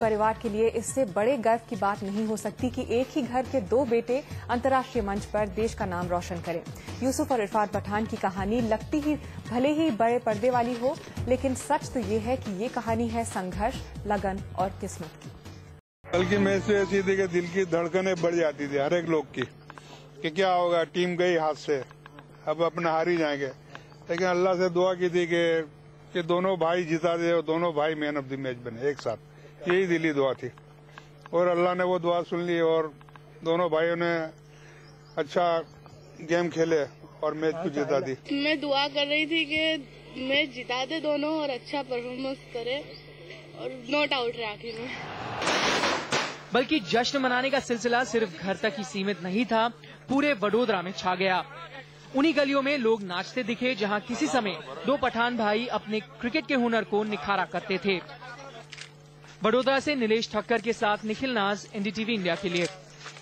परिवार के लिए इससे बड़े गर्व की बात नहीं हो सकती कि एक ही घर के दो बेटे अंतर्राष्ट्रीय मंच पर देश का नाम रोशन करें। यूसुफ और इरफान पठान की कहानी लगती ही, भले ही बड़े पर्दे वाली हो, लेकिन सच तो ये है कि ये कहानी है संघर्ष, लगन और किस्मत की। कल की मैच तो ऐसी थी कि दिल की धड़कने बढ़ जाती थी हर एक लोग की, कि क्या होगा, टीम गई हाथ से, अब अपना हार ही जाएँगे। लेकिन अल्लाह से दुआ की थी कि कि दोनों भाई जिता दे और दोनों भाई मैन ऑफ़ द मैच बने, एक साथ। यही दिली दुआ थी। और अल्लाह ने वो दुआ सुन ली और दोनों भाइयों ने अच्छा गेम खेले और मैच को जिता दी। मैं दुआ कर रही थी कि मैच जिता दे दोनों और अच्छा परफॉर्मेंस करे और नॉट आउट रहे आखिर में। बल्कि जश्न मनाने का सिलसिला सिर्फ़ घर तक ही सीमित नहीं था पूरे वडोदरा में छा गया। उन्हीं गलियों में लोग नाचते दिखे जहाँ किसी समय दो पठान भाई अपने क्रिकेट के हुनर को निखारा करते थे। वडोदरा से नीलेश ठक्कर के साथ निखिल नाज एनडीटीवी इंडिया के लिए।